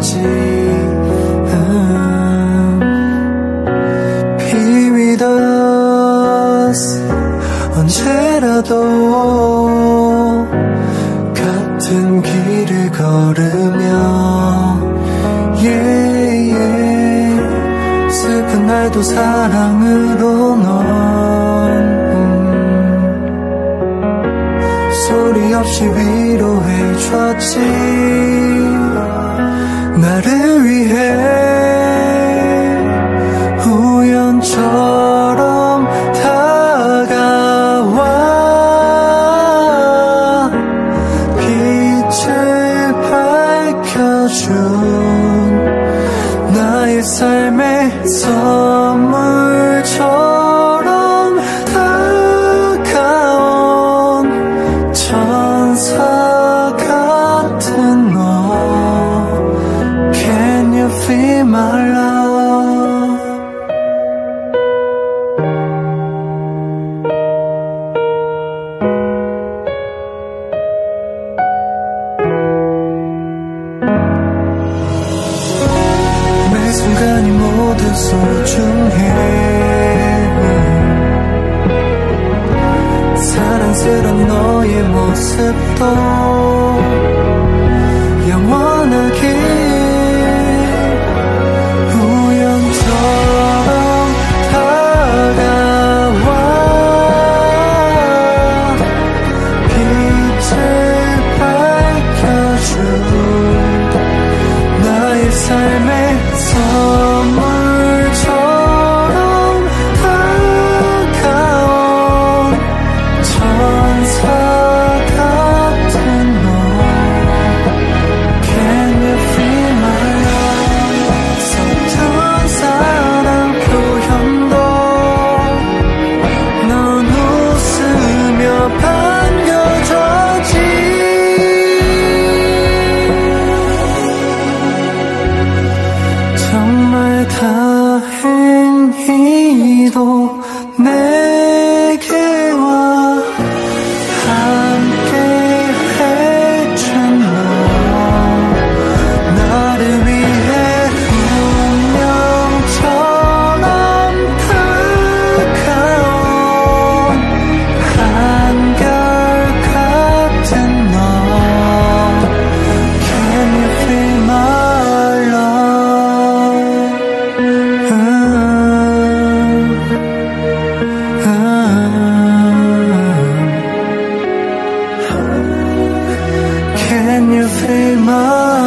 음. Be with us 언제라도 같은 길을 걸으며 yeah, yeah. 슬픈 날도 사랑으로 넌 음. 소리 없이 위로해줬지 나를 위해 우연처럼 다가와. 빛을 밝혀준 나의 삶의 선물처럼 다가온 천사 소중해. 사랑스런 너의 모습도 영원 정말 다행히도 내 when you're famous